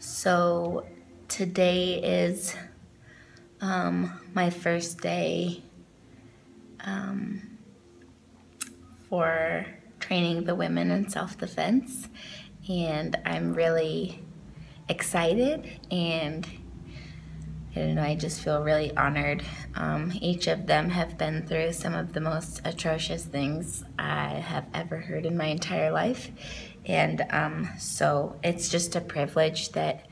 So today is um, my first day um, for training the women in self-defense and I'm really excited and I don't know, I just feel really honored. Um, each of them have been through some of the most atrocious things I have ever heard in my entire life. And um, so it's just a privilege that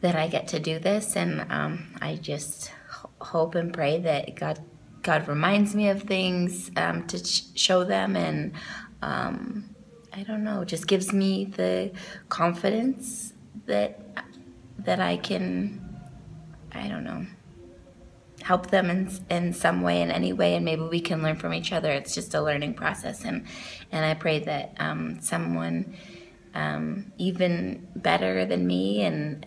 that I get to do this. And um, I just hope and pray that God God reminds me of things um, to sh show them and um, I don't know, just gives me the confidence that that I can I don't know, help them in, in some way, in any way, and maybe we can learn from each other. It's just a learning process, and and I pray that um, someone um, even better than me and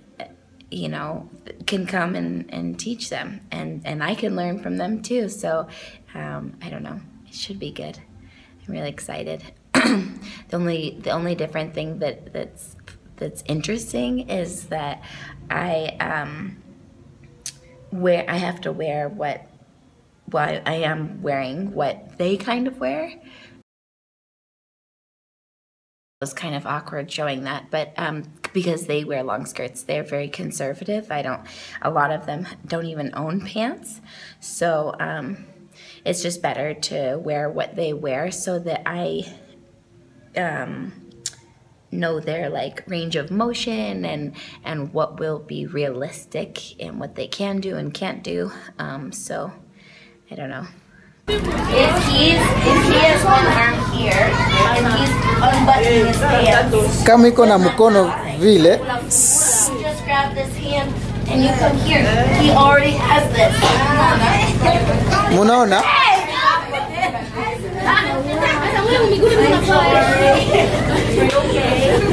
you know can come and, and teach them, and and I can learn from them too. So um, I don't know, it should be good. I'm really excited. the only the only different thing that that's that's interesting is that I um, wear I have to wear what well I am wearing what they kind of wear. It was kind of awkward showing that, but um, because they wear long skirts, they're very conservative. I don't. A lot of them don't even own pants, so um, it's just better to wear what they wear so that I um, know their like range of motion and and what will be realistic and what they can do and can't do. Um, so I don't know. If he's if he has one arm here and he's unbuttoning his pants. Kama iko na mkono vile, Just grab this hand and you come here. He already has this. munaona Yes.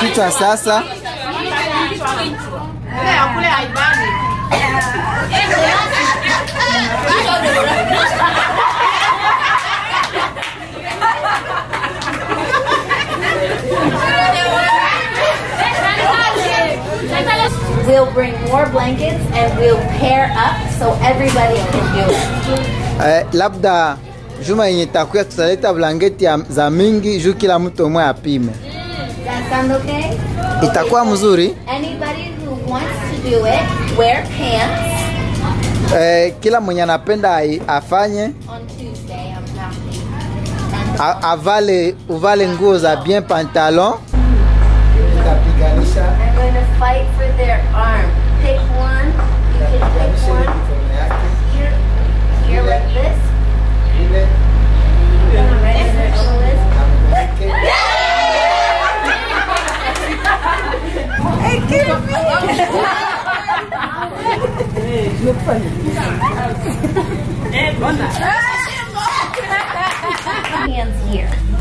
Kichwa sasa. We'll bring more blankets and we'll pair up so everybody can do it. Eh, labda juma yenye takuya tutaleta blanketi za mingi juu kila mtu mwe apime, sound okay? itakuwa mzuri. Anybody who wants to do it, wear pants. Eh, kila mwenye anapenda afanye On Tuesday, I'm happy. a- avale uvale nguo za bien pantalon. Tutapiganisha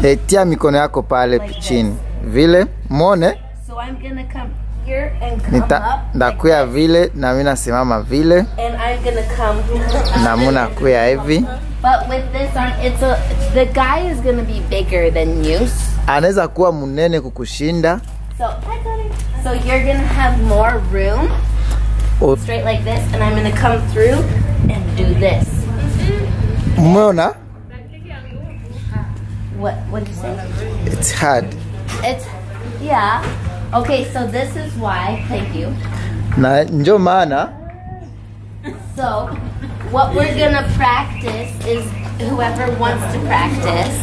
etia tia mikono yako pale pichini chini. Vile mwone. Ndakuya vile na mi nasimama vile. Na munakuya hivi. anaweza kuwa munene kukushinda. So, so you're gonna have more room. Straight like this and I'm gonna come through do this. Umeona? What what did you say? It's hard. It's yeah. Okay, so this is why. Thank you. Na njo maana So, what we're gonna practice is whoever wants to practice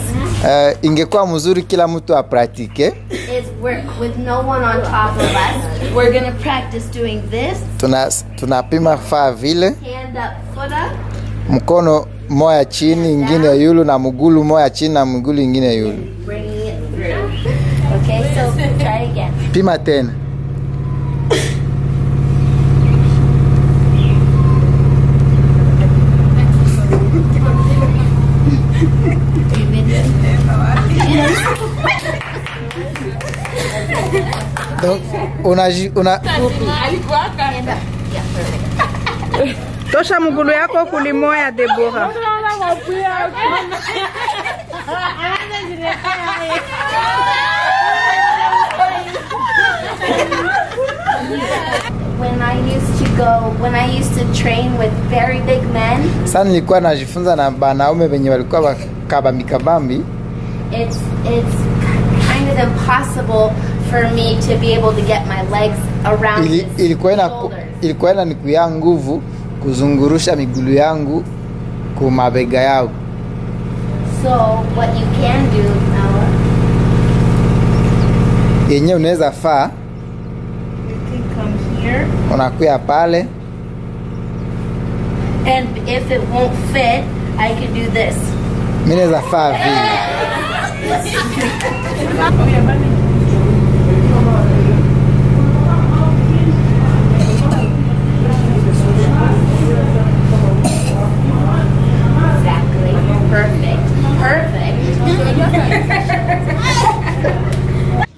uh, ingekuwa mzuri kila mtu apratike is we're with no one on top of us. We're gonna practice doing this tuna tunapima faa vile hand. Mkono moya chini ingine yulu na mgulu moya chini na mgulu ingine yulu. Okay, so try again. pima tena Donc, una, up. Tosha mgulu yako kulimoya Debora. When I used to go, when I used to train with very big men, nilikuwa najifunza na banaume venye walikuwa bakabambi kabambi it's it's kind of impossible for me to be able to get my legs around ili, his ilikuwa ina shoulders. ilikuwa ina nikuya nguvu kuzungurusha migulu yangu kumabega yao. So what you can do now, yenye unaweza faa you can come here, unakuya pale. And if it won't fit, I can do this. mi naweza faa vile Perfect. Perfect.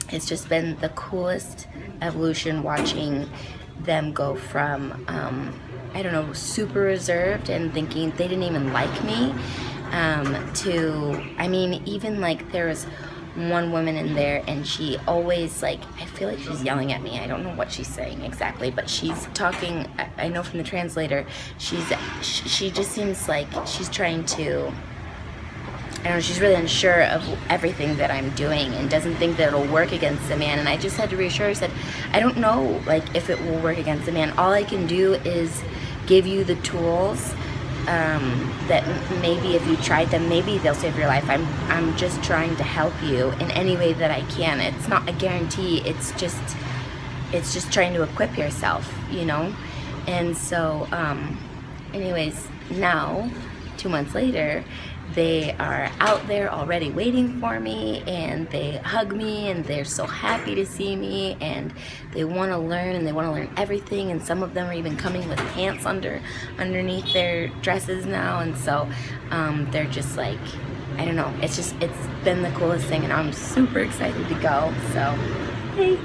it's just been the coolest evolution watching them go from, um, I don't know, super reserved and thinking they didn't even like me um, to, I mean, even like there was one woman in there and she always like i feel like she's yelling at me i don't know what she's saying exactly but she's talking i, know from the translator she's she, she just seems like she's trying to I know, she's really unsure of everything that I'm doing and doesn't think that it'll work against the man. And I just had to reassure her, I said, I don't know like if it will work against the man. All I can do is give you the tools um, that maybe if you tried them, maybe they'll save your life. I'm, I'm just trying to help you in any way that I can. It's not a guarantee. It's just, it's just trying to equip yourself, you know? And so, um, anyways, now, two months later, they are out there already waiting for me and they hug me and they're so happy to see me and they want to learn and they want to learn everything and some of them are even coming with pants under underneath their dresses now and so um, they're just like I don't know it's just it's been the coolest thing and I'm super excited to go so hey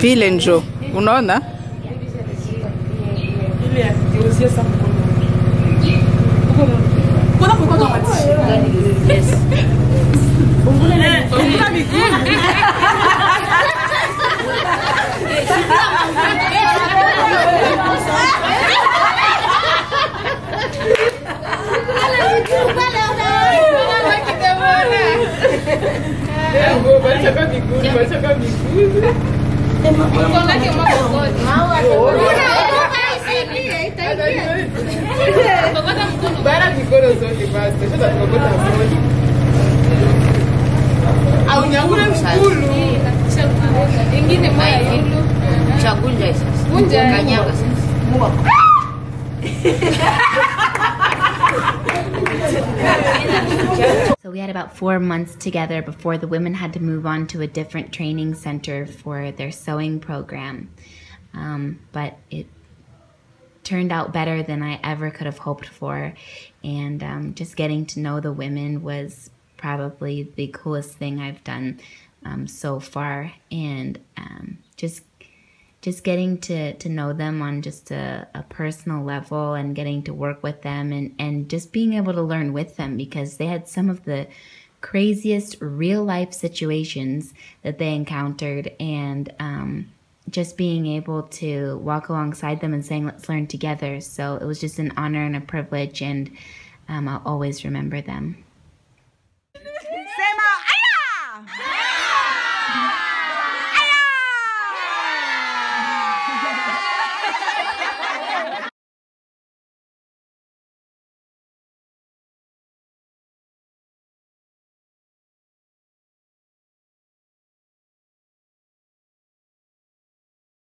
Vile njo unaona chegou bicudo, mas chegou bicudo. Como é que uma coisa? Não, é que eu não sei se eu. A unha una mkulu. We had about four months together before the women had to move on to a different training center for their sewing program. Um, but it turned out better than I ever could have hoped for. And um, just getting to know the women was probably the coolest thing I've done um, so far. And um, just just getting to, to know them on just a, a personal level and getting to work with them and, and just being able to learn with them because they had some of the craziest real life situations that they encountered and um, just being able to walk alongside them and saying, let's learn together. So it was just an honor and a privilege, and um, I'll always remember them.